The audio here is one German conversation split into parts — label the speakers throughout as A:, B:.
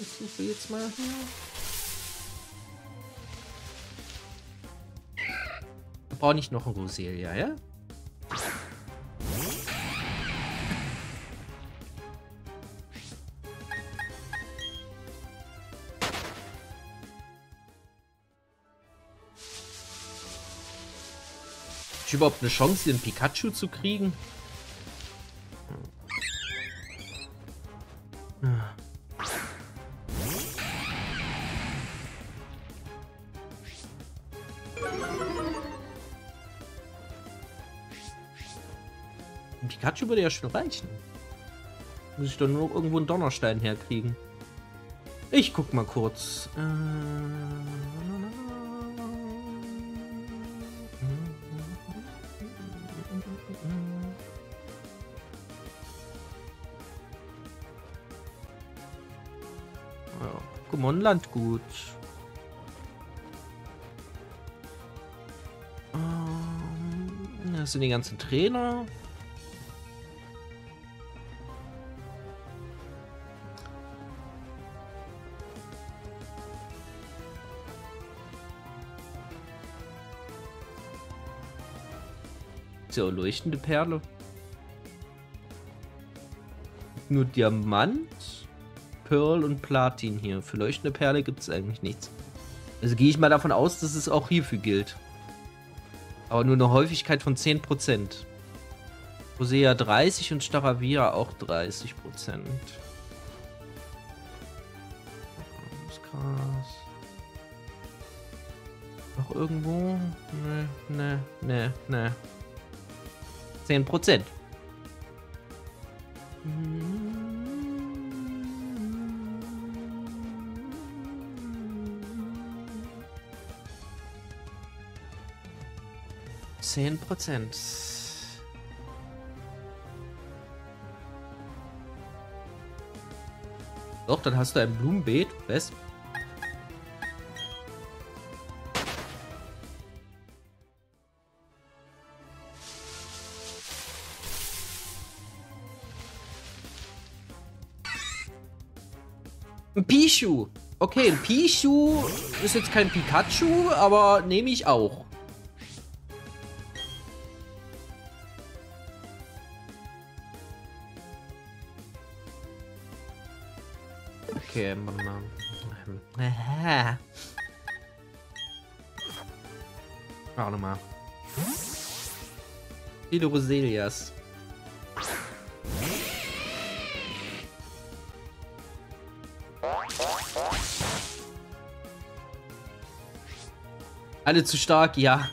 A: Ich suche jetzt mal hier. Brauche nicht noch ein Roselia, ja? ich überhaupt eine Chance, einen Pikachu zu kriegen? Würde ja schon reichen. Muss ich doch nur irgendwo einen Donnerstein herkriegen. Ich guck mal kurz. Äh Pokémon Landgut. Ähm, das sind die ganzen Trainer. So, leuchtende Perle. Nur Diamant. Pearl und Platin hier. Für leuchtende Perle gibt es eigentlich nichts. Also gehe ich mal davon aus, dass es auch hierfür gilt. Aber nur eine Häufigkeit von 10%. Rosea 30 und Staravia auch 30%. Das ist krass. Noch irgendwo? Ne, ne, ne, ne. 10%. Mhm. Zehn Prozent. Doch, dann hast du ein Blumenbeet. Was? Pichu. Okay, ein Pichu ist jetzt kein Pikachu, aber nehme ich auch. Okay, warte mal. Warte mal. Viele Roselias. Alle zu stark, ja.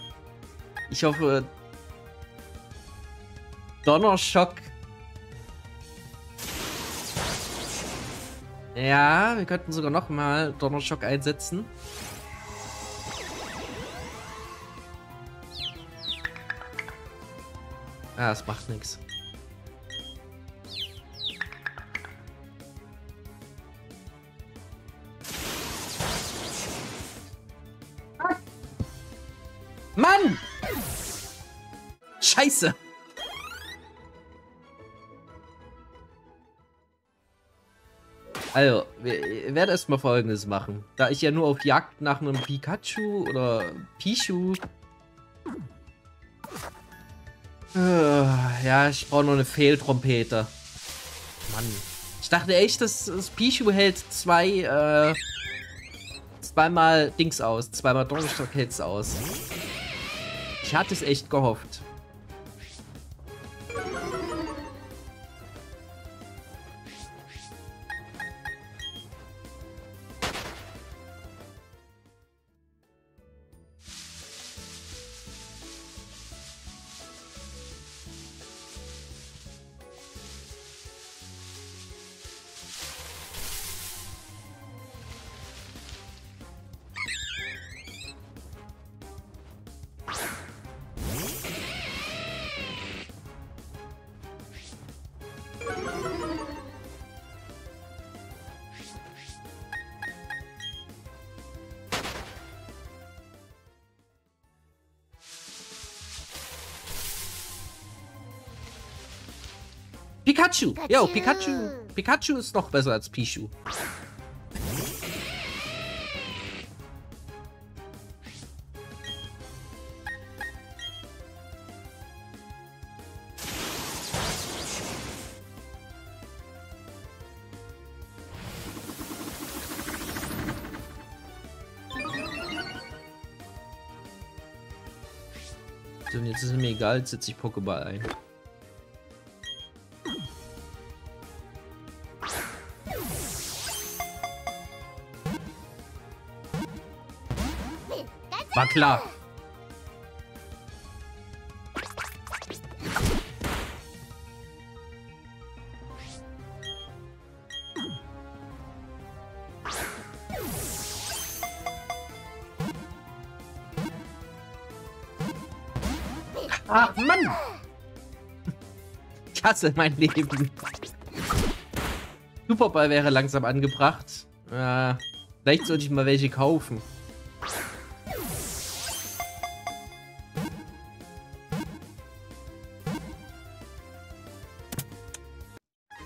A: Ich hoffe... Donnerschock Ja, wir könnten sogar noch mal Donnerschock einsetzen. Ah, es macht nichts. Also, wir werden erstmal folgendes machen. Da ich ja nur auf Jagd nach einem Pikachu oder Pichu. Äh, ja, ich brauche noch eine Fehltrompete. Mann. Ich dachte echt, dass das Pichu hält zwei, äh, zweimal Dings aus. Zweimal Donnerstock hält es aus. Ich hatte es echt gehofft. Pikachu! Jo, Pikachu! Pikachu ist noch besser als Pichu. So, und jetzt ist es mir egal, jetzt setze ich Pokéball ein. War klar. Ach, Mann! Ich hasse mein Leben. Superball wäre langsam angebracht. Äh, vielleicht sollte ich mal welche kaufen.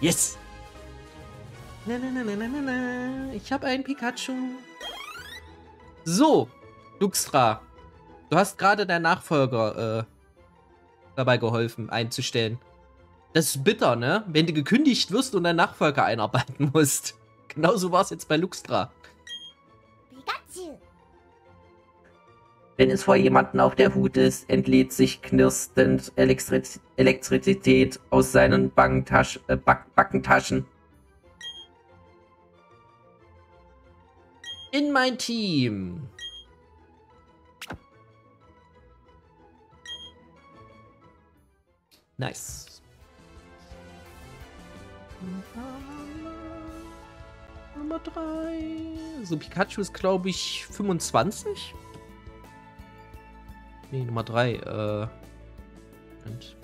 A: Yes! Na, na, na, na, na, na. Ich habe einen Pikachu. So, Luxra. Du hast gerade deinen Nachfolger äh, dabei geholfen, einzustellen. Das ist bitter, ne? Wenn du gekündigt wirst und deinen Nachfolger einarbeiten musst. Genauso war es jetzt bei Luxtra. Wenn es vor jemanden auf der Hut ist, entlädt sich knirstend Elektriz Elektrizität aus seinen Backentasch äh, Back Backentaschen. In mein Team. Nice. Nummer 3. So, Pikachu ist, glaube ich, 25. Nee, Nummer 3. Äh. Und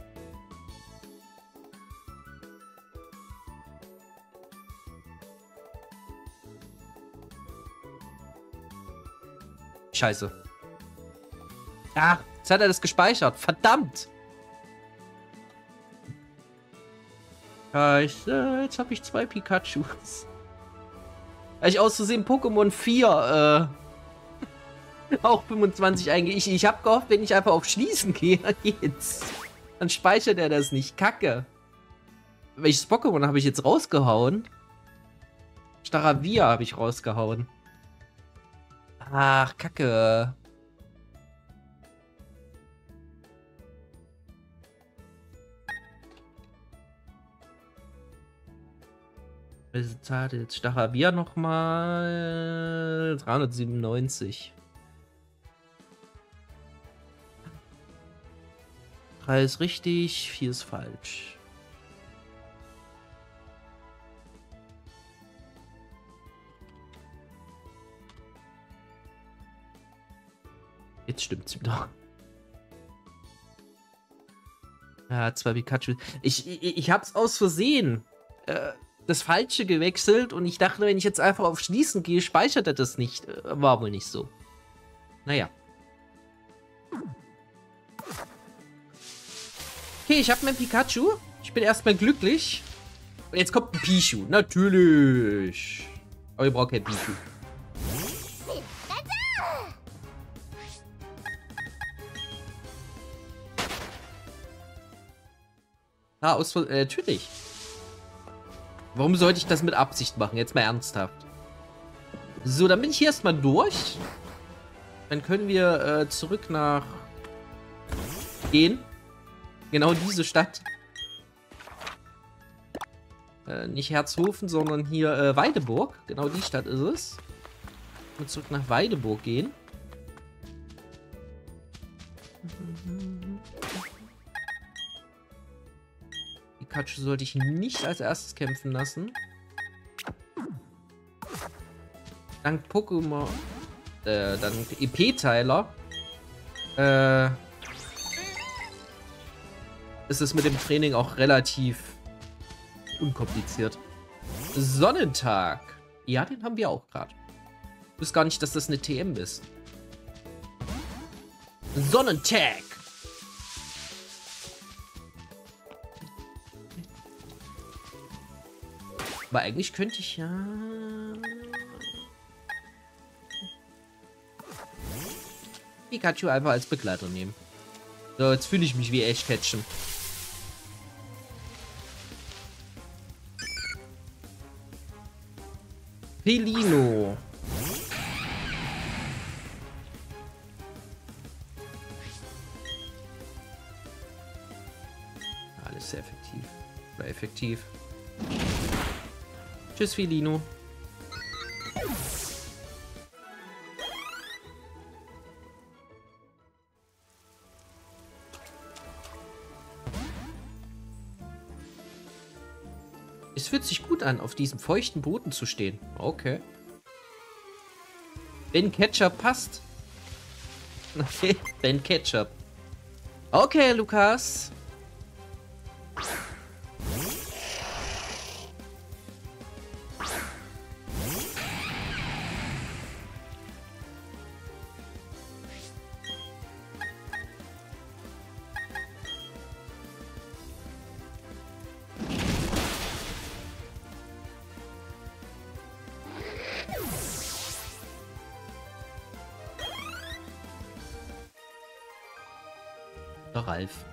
A: Scheiße. Ah, jetzt hat er das gespeichert. Verdammt. Scheiße, jetzt habe ich zwei Pikachus. Weil ich aus Versehen Pokémon 4, äh, auch 25 eingehe. Ich, ich habe gehofft, wenn ich einfach auf Schließen gehe, geht's. Dann speichert er das nicht. Kacke. Welches Pokémon habe ich jetzt rausgehauen? Staravia habe ich rausgehauen. Ach, Kacke. Resultat jetzt Staravia nochmal 397. Drei ist richtig, vier ist falsch. Jetzt stimmt's wieder. Ja, zwei Pikachu. Ich, ich, ich hab's aus Versehen. Äh, das Falsche gewechselt und ich dachte, wenn ich jetzt einfach auf Schließen gehe, speichert er das nicht. Äh, war wohl nicht so. Naja. Okay, ich habe mein Pikachu. Ich bin erstmal glücklich. Und jetzt kommt ein Pichu. Natürlich. Aber ihr braucht kein Pichu. Ah, aus, äh, natürlich. Warum sollte ich das mit Absicht machen? Jetzt mal ernsthaft. So, dann bin ich hier erstmal durch. Dann können wir äh, zurück nach... Gehen. Genau diese Stadt. Äh, nicht Herzhofen, sondern hier äh, Weideburg. Genau die Stadt ist es. Und zurück nach Weideburg gehen. Pikachu sollte ich nicht als erstes kämpfen lassen. Dank Pokémon, äh, dank EP-Teiler, äh, ist es mit dem Training auch relativ unkompliziert. Sonnentag. Ja, den haben wir auch gerade. Ich wusste gar nicht, dass das eine TM ist. Sonnentag. Aber eigentlich könnte ich ja... Pikachu einfach als Begleiter nehmen. So, jetzt fühle ich mich wie Ash Ketchum. Pelino. Alles sehr effektiv. War effektiv. Tschüss, Filino. An, auf diesem feuchten Boden zu stehen. Okay. Ben Ketchup passt. Okay, Ben Ketchup. Okay, Lukas. Ralf.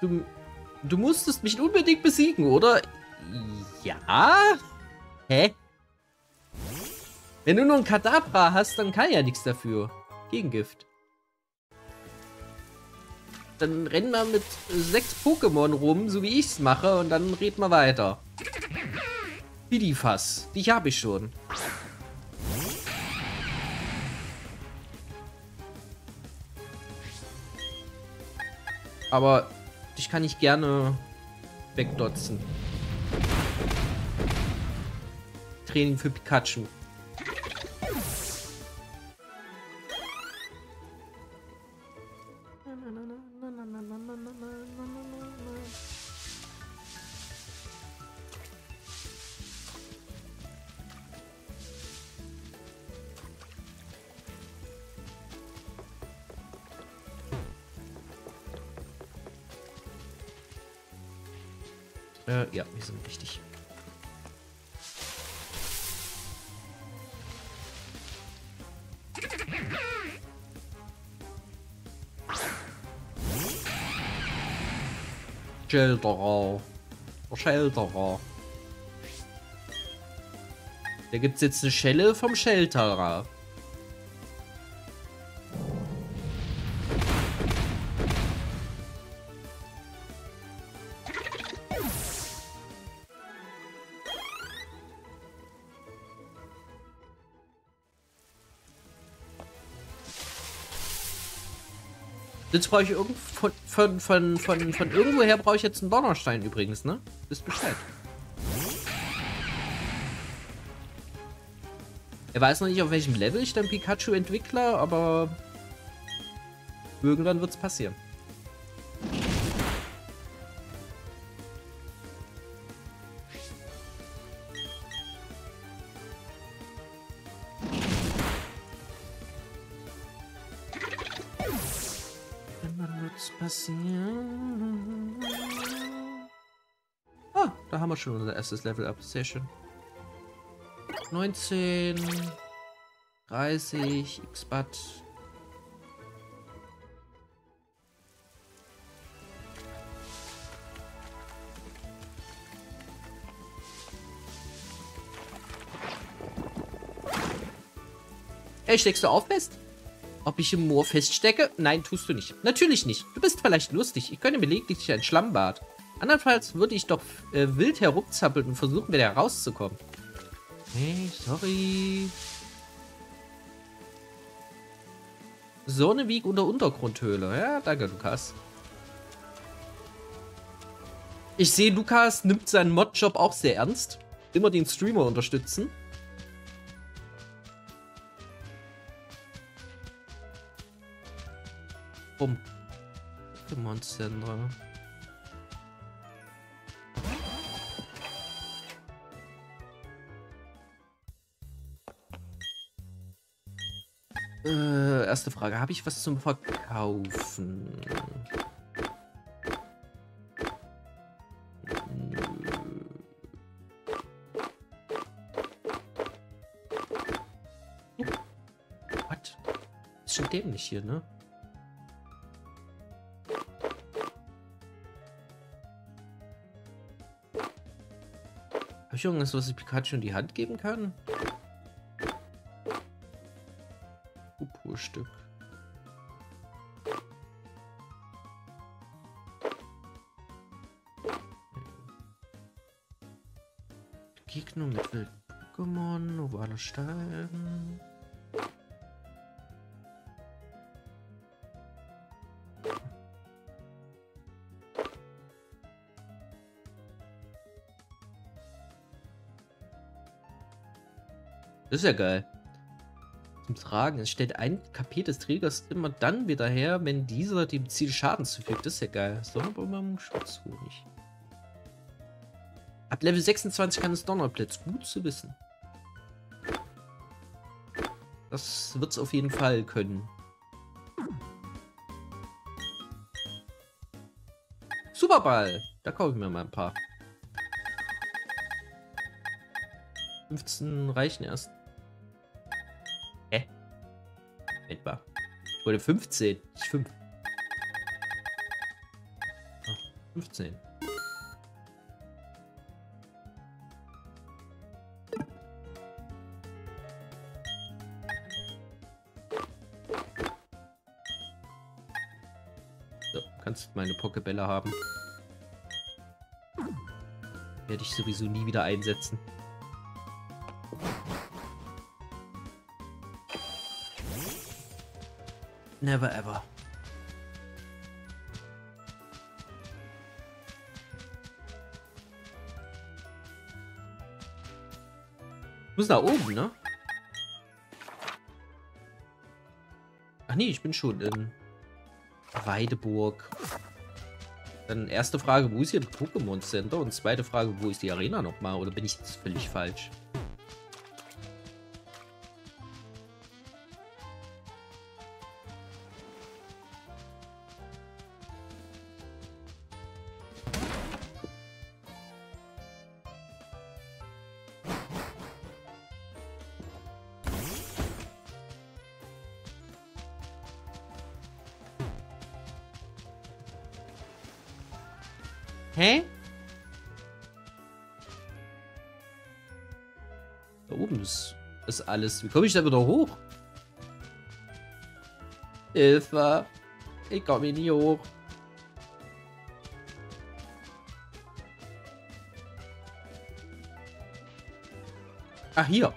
A: Du, du musstest mich unbedingt besiegen, oder? Ja? Hä? Wenn du nur ein Kadabra hast, dann kann ja nichts dafür. Gegengift. Dann rennen wir mit sechs Pokémon rum, so wie ich es mache, und dann reden wir weiter. Pidifass, dich habe ich schon. Aber ich kann nicht gerne wegdotzen. Training für Pikachu. Äh, ja, wir sind richtig. Schelderer. Schelderer. Da gibt's jetzt eine Schelle vom Shelterer. Jetzt brauche ich irgend von, von, von, von, von irgendwoher brauche ich jetzt einen Donnerstein übrigens, ne? Ist Bescheid. Er weiß noch nicht, auf welchem Level ich dann Pikachu entwickle, aber irgendwann wird es passieren. passieren. Schon unser erstes Level up. Sehr schön. 19, 30, X-Bat. Hey, steckst du auf fest? Ob ich im Moor feststecke? Nein, tust du nicht. Natürlich nicht. Du bist vielleicht lustig. Ich könnte mir lediglich ein Schlammbad. Andernfalls würde ich doch äh, wild herumzappeln und versuchen, wieder herauszukommen. Hey, sorry. Sonneweg unter Untergrundhöhle. Ja, danke, Lukas. Ich sehe, Lukas nimmt seinen Modjob auch sehr ernst. Immer den Streamer unterstützen. Bumm. Pokémon erste Frage. Habe ich was zum Verkaufen? What? Ist schon dämlich hier, ne? Habe ich irgendwas, was ich Pikachu in die Hand geben kann? Das ist ja geil. Zum Tragen. Es stellt ein KP des Trägers immer dann wieder her, wenn dieser dem Ziel Schaden zufügt. Das ist ja geil. Sonnerbomben, Schutzhonig. Ab Level 26 kann es Donnerblitz. Gut zu wissen. Das wird es auf jeden Fall können. Superball. Da kaufe ich mir mal ein paar. 15 reichen erst. Wollte 15, nicht 5. Ach, 15. So, kannst meine Pokebälle haben. Werde ich sowieso nie wieder einsetzen. Never ever. Ich muss nach oben, ne? Ach nee, ich bin schon in Weideburg. Dann erste Frage, wo ist hier ein Pokémon Center? Und zweite Frage, wo ist die Arena nochmal? Oder bin ich jetzt völlig falsch? Hä? Da oben ist, ist alles. Wie komme ich da wieder hoch? Hilfe. Ich komme nie hoch. Ach, hier.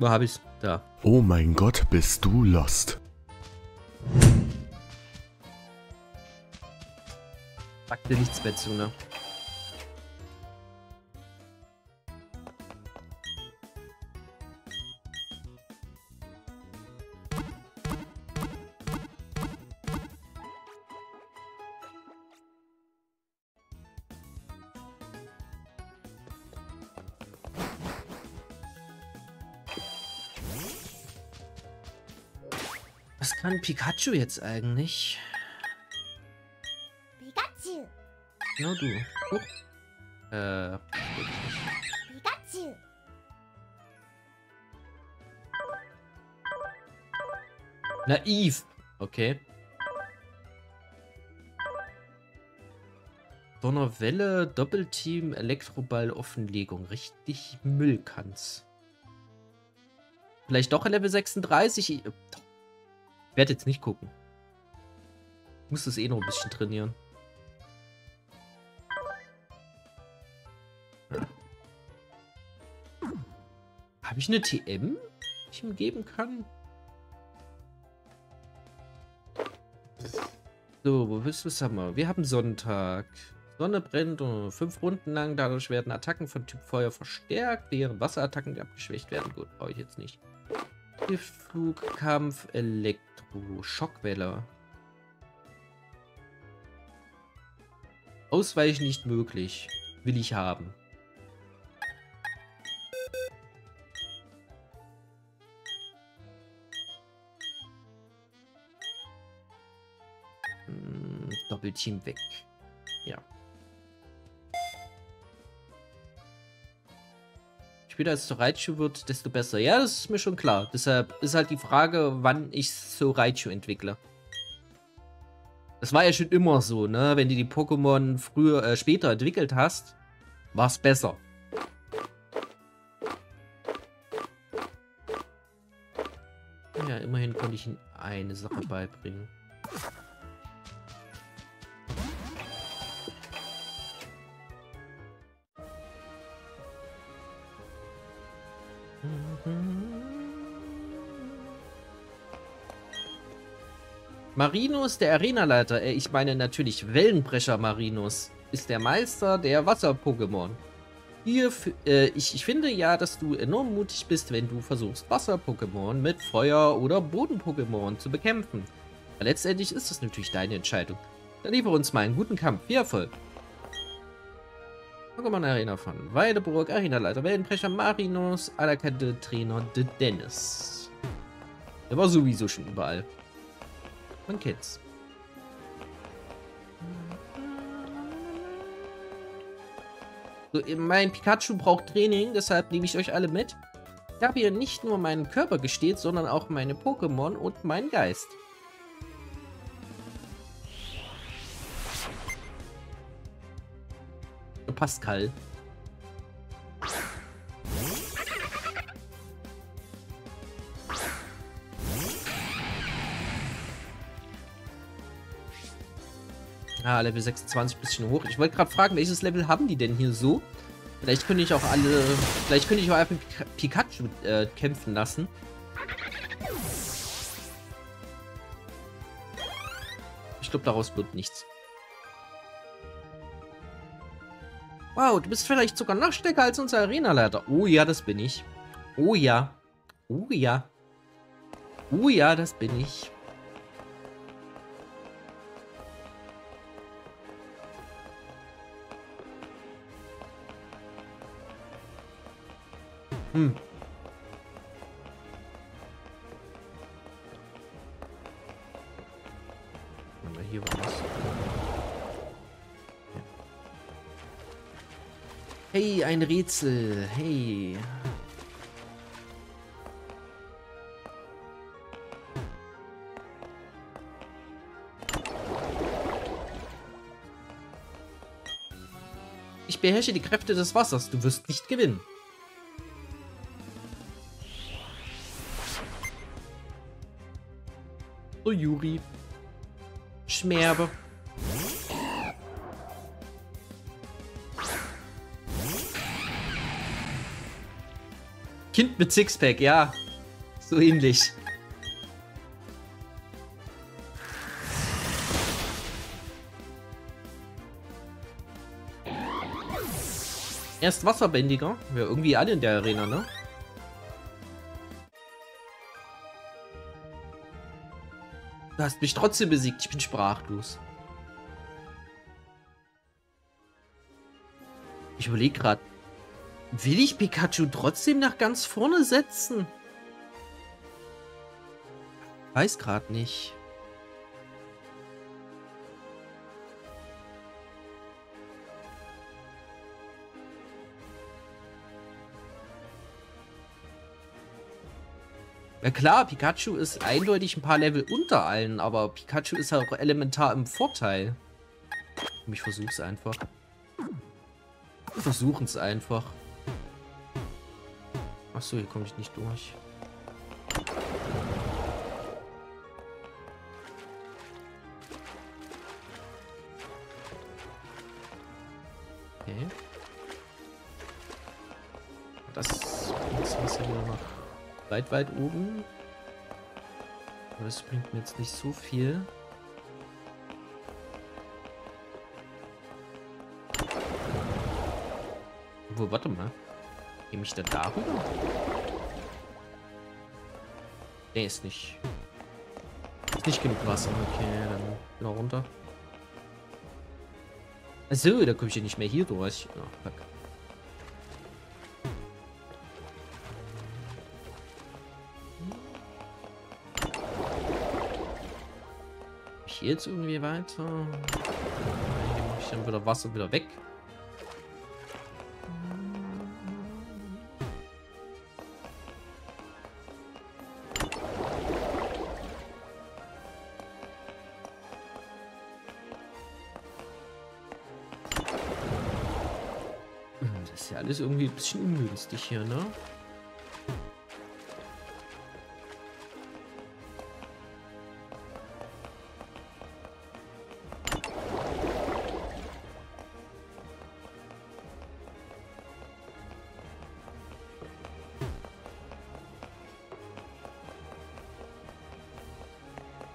A: Wo habe ich's? Da.
B: Oh mein Gott, bist du lost.
A: Sagte nichts mehr zu, ne? Was kann Pikachu jetzt eigentlich?
C: Pikachu,
A: Genau du. Huch. Äh,
C: Pikachu,
A: naiv. Okay. Donnerwelle, Doppelteam, Elektroball, Offenlegung. Richtig Müll kann's. Vielleicht doch ein Level 36. Ich werde jetzt nicht gucken. Ich muss das eh noch ein bisschen trainieren. Habe ich eine TM, die ich ihm geben kann? So, wo bist du, Summer? Wir haben Sonntag. Sonne brennt und fünf Runden lang. Dadurch werden Attacken von Typ Feuer verstärkt, während Wasserattacken abgeschwächt werden. Gut, brauche ich jetzt nicht. Giftflug, Kampf, Elektro, Schockwelle. Ausweichen nicht möglich. Will ich haben. Hm, Doppelteam weg. Ja. Später es zu Raichu wird, desto besser. Ja, das ist mir schon klar. Deshalb ist halt die Frage, wann ich so Raichu entwickle. Das war ja schon immer so, ne? Wenn du die Pokémon früher, äh, später entwickelt hast, war es besser. Ja, immerhin konnte ich ihm eine Sache beibringen. Marinus, der Arenaleiter, äh, ich meine natürlich Wellenbrecher Marinus, ist der Meister der Wasser-Pokémon. Hier, äh, ich, ich finde ja, dass du enorm mutig bist, wenn du versuchst, Wasser-Pokémon mit Feuer- oder Boden-Pokémon zu bekämpfen. Aber letztendlich ist es natürlich deine Entscheidung. Dann liefere uns mal einen guten Kampf. Viel Erfolg. Pokémon Arena von Weideburg, Arenaleiter, Wellenbrecher Marinus, anerkannte Trainer De Dennis. Der war sowieso schon überall. Man kennt's. So, mein Pikachu braucht Training, deshalb nehme ich euch alle mit. Ich habe hier nicht nur meinen Körper gesteht, sondern auch meine Pokémon und meinen Geist. Pascal. Ah, Level 26, bisschen hoch. Ich wollte gerade fragen, welches Level haben die denn hier so? Vielleicht könnte ich auch alle... Vielleicht könnte ich auch einfach Pikachu äh, kämpfen lassen. Ich glaube, daraus wird nichts. Wow, du bist vielleicht sogar noch stärker als unser Arenaleiter. Oh ja, das bin ich. Oh ja. Oh ja. Oh ja, das bin ich. Hm. Hier war was. Hey, ein Rätsel. Hey. Ich beherrsche die Kräfte des Wassers. Du wirst nicht gewinnen. So, Juri. Schmerbe. Kind mit Sixpack, ja. So ähnlich. Erst Wasserbändiger. Ja, irgendwie alle in der Arena, ne? Du hast mich trotzdem besiegt. Ich bin sprachlos. Ich überlege gerade. Will ich Pikachu trotzdem nach ganz vorne setzen? Weiß gerade nicht. Ja klar, Pikachu ist eindeutig ein paar Level unter allen, aber Pikachu ist halt auch elementar im Vorteil. Ich versuch's einfach. Wir versuchen es einfach. Achso, hier komme ich nicht durch. Weit, weit oben. Aber das bringt mir jetzt nicht so viel. Wo, warte mal. Gehe ich da darüber? Der ist nicht. Ist nicht genug Wasser. Okay, dann genau runter. Achso, da komme ich ja nicht mehr hier durch. Oh, fuck. ich jetzt irgendwie weiter? Hier mache ich dann wieder Wasser wieder weg. Hm, das ist ja alles irgendwie ein bisschen ungünstig hier, ne?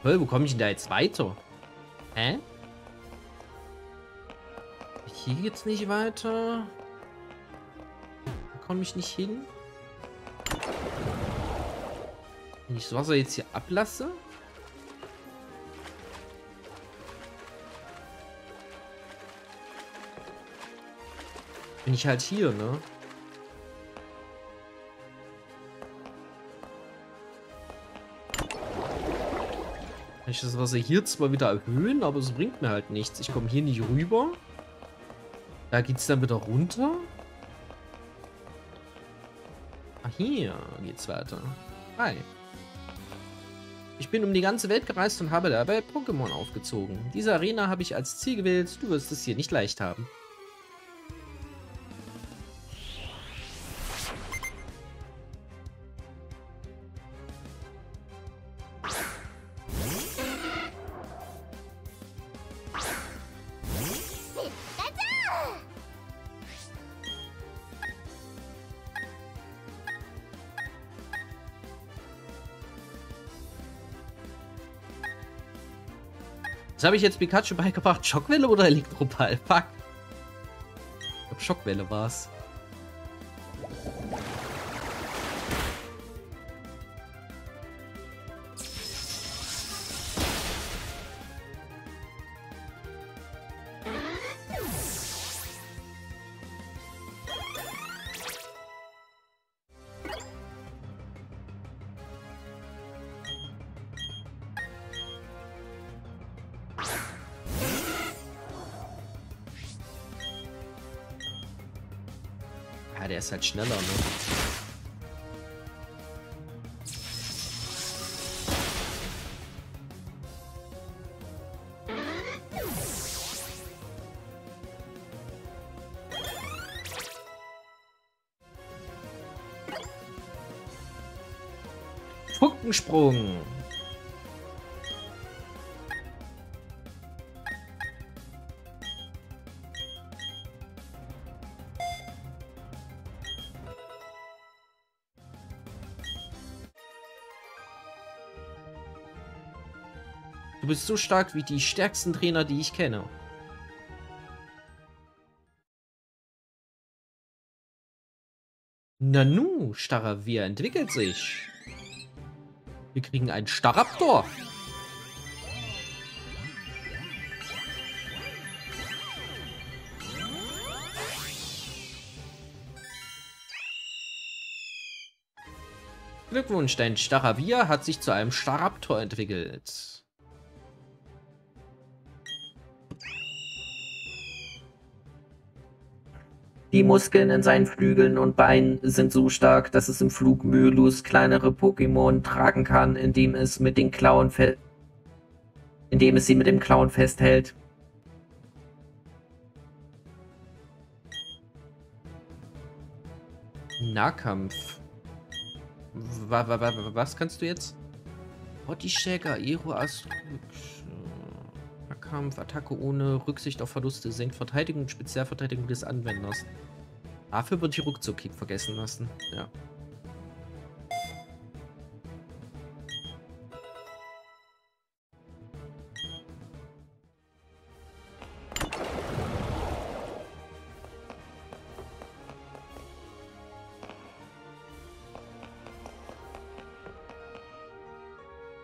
A: Toll, wo komme ich denn da jetzt weiter? Hä? Hier geht's nicht weiter. Da komme ich nicht hin. Wenn ich das Wasser jetzt hier ablasse. Bin ich halt hier, ne? Kann ich das Wasser hier zwar wieder erhöhen, aber es bringt mir halt nichts. Ich komme hier nicht rüber. Da geht es dann wieder runter. Ah, hier geht's weiter. Hi. Ich bin um die ganze Welt gereist und habe dabei Pokémon aufgezogen. Diese Arena habe ich als Ziel gewählt. Du wirst es hier nicht leicht haben. Was habe ich jetzt Pikachu beigebracht? Schockwelle oder Elektropall? Fuck. Ich glaube, Schockwelle war's. Ist halt schneller, ne? Funkensprung. Bist so stark wie die stärksten Trainer, die ich kenne. Nanu, Staravia entwickelt sich. Wir kriegen einen Staraptor. Glückwunsch, dein Staravia hat sich zu einem Staraptor entwickelt.
D: Die Muskeln in seinen Flügeln und Beinen sind so stark, dass es im Flug mühelos kleinere Pokémon tragen kann, indem es mit den Klauen indem es sie mit dem Klauen festhält.
A: Nahkampf. Wa- wa- wa- Was kannst du jetzt? Body Shaker, Astrux. Nahkampf, Attacke ohne Rücksicht auf Verluste, senkt Verteidigung und Spezialverteidigung des Anwenders. Dafür wird die Ruckzuck-Kick vergessen lassen. Ja.